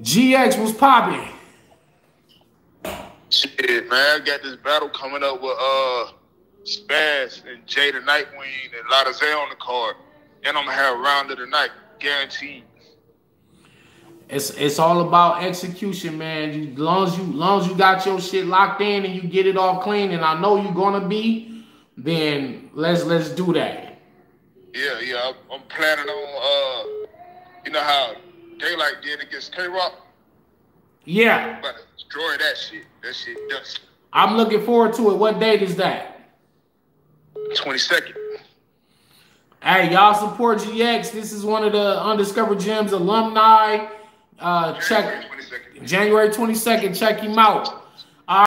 GX was popping. Shit, man, I got this battle coming up with uh Spaz and Jey The Nitewing and Lotta Zay on the card. And I'm gonna have round of the night, guaranteed. It's it's all about execution, man. You, as long as you long as you got your shit locked in and you get it all clean, and I know you're gonna be, then let's let's do that. Yeah, yeah. I'm planning on uh you know how Daylyt did against K Rock? Yeah. But destroy that shit. That shit dust. I'm looking forward to it. What date is that? 22nd. Hey, y'all support GX. This is one of the Undiscovered Gems alumni. Uh, check January 22nd. Check him out.